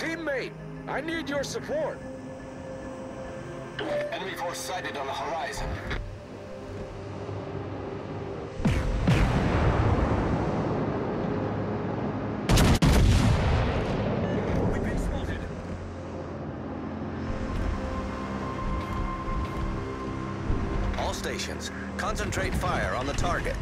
Teammate, I need your support. Enemy force sighted on the horizon. All stations, concentrate fire on the target.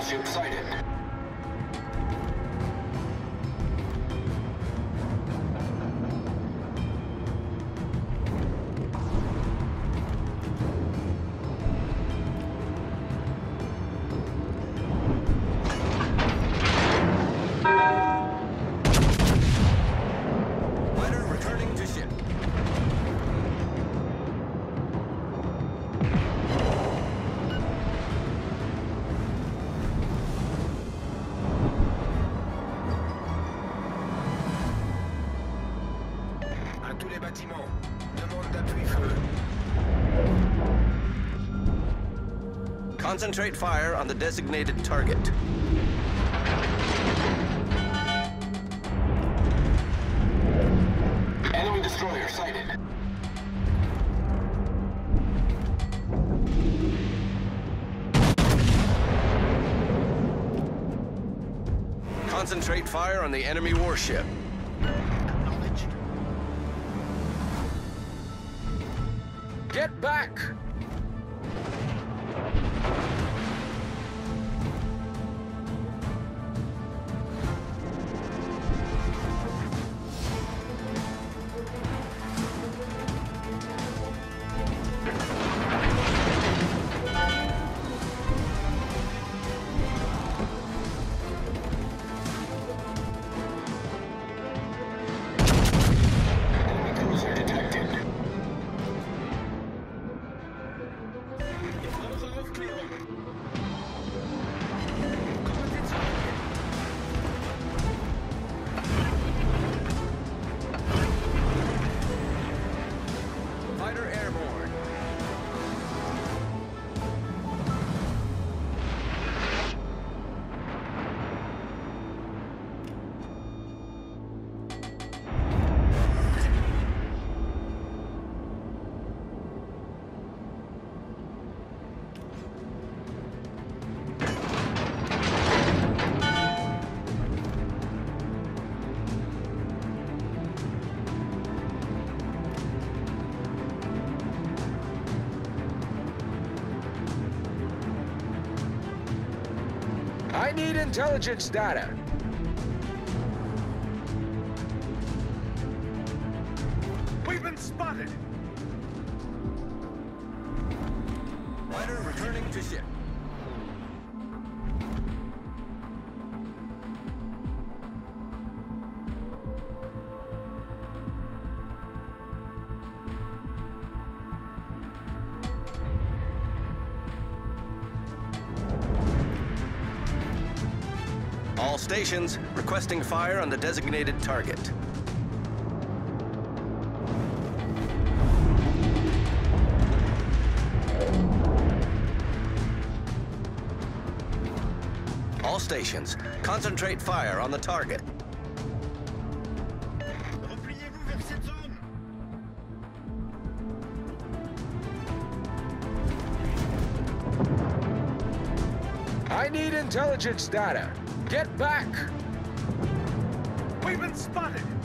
Battleship sighted. À tous les bâtiments, demande d'appui feu. Concentrate fire on the designated target. Enemy destroyer sighted. Concentrate fire on the enemy warship. Back! Intelligence data. Stations requesting fire on the designated target. All stations, concentrate fire on the target. Repliez-vous vers cette zone. I need intelligence data. Get back! We've been spotted.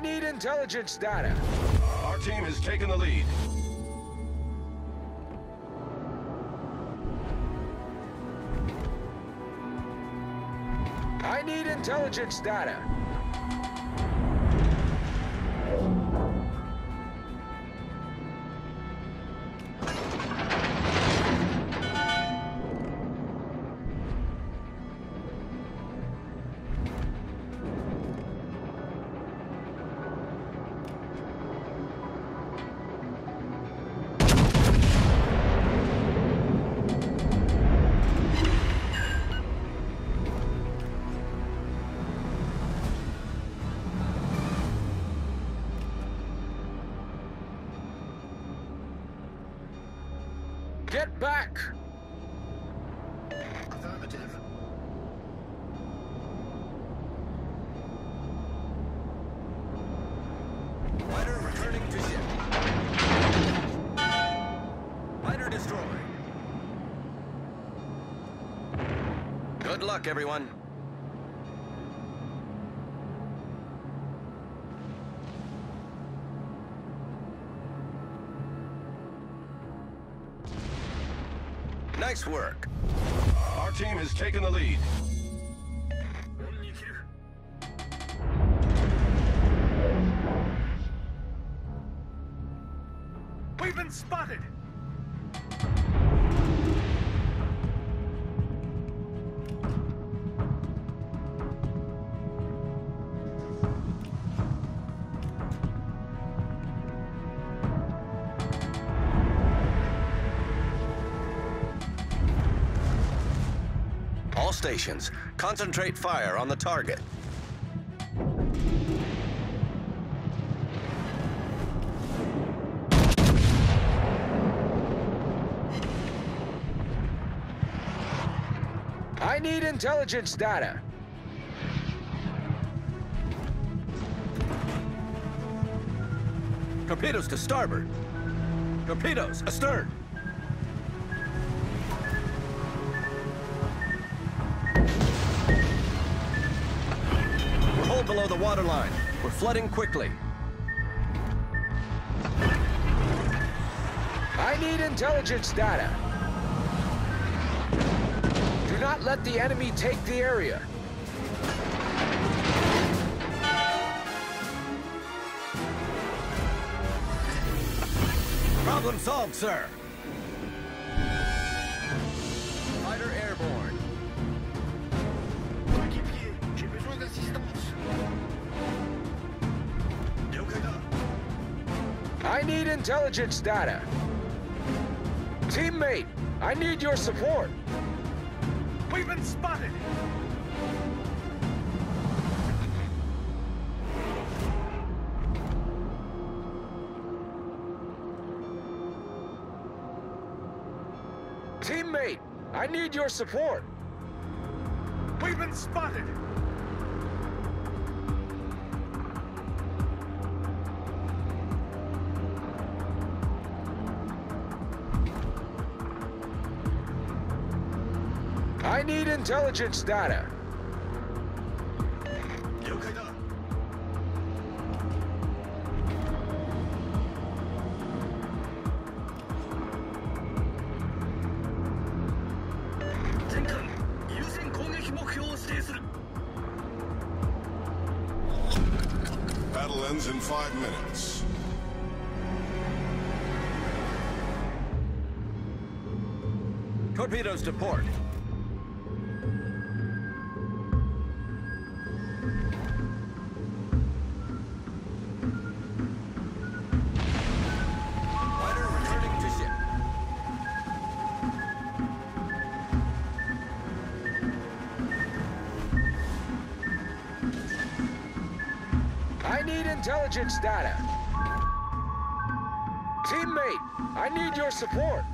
Need intelligence data. Our team has taken the lead. I need intelligence data. Good luck, everyone. Nice work. Our team has taken the lead. We've been spotted! All stations, concentrate fire on the target. I need intelligence data. Torpedoes to starboard. Torpedoes astern. Below the waterline. We're flooding quickly. I need intelligence data. Do not let the enemy take the area. Problem solved, sir. I need intelligence data. Teammate, I need your support. We've been spotted! Teammate, I need your support. We've been spotted! I need intelligence data. Battle ends in five minutes. Torpedoes to port. Intelligence data. Teammate, I need your support.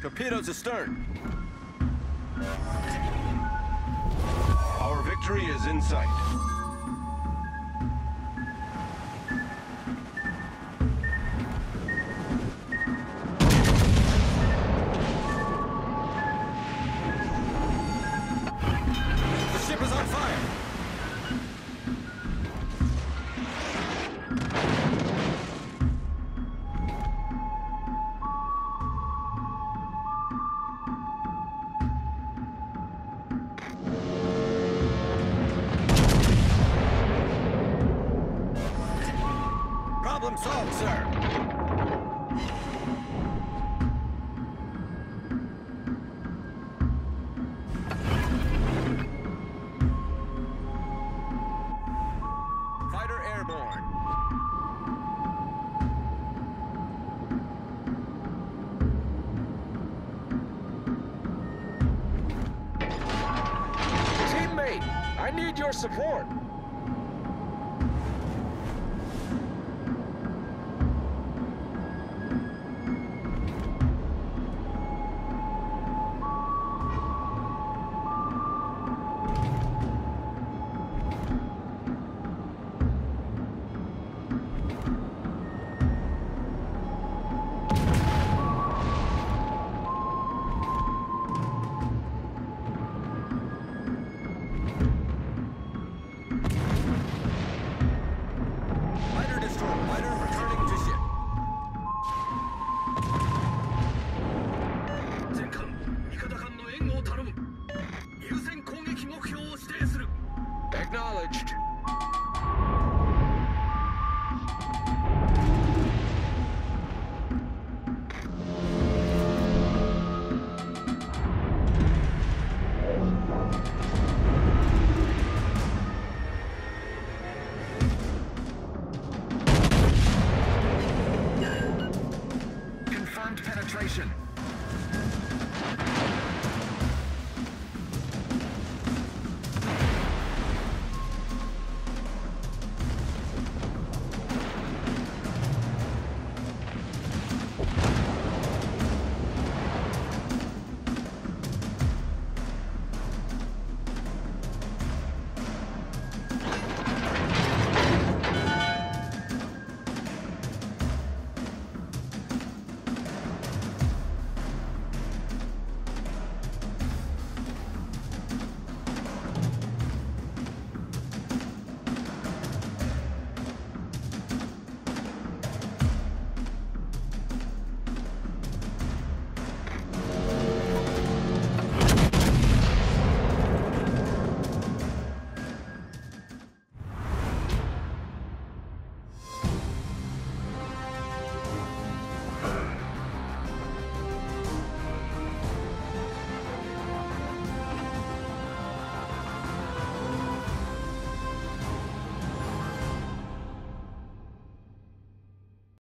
Torpedoes astern. Our victory is in sight.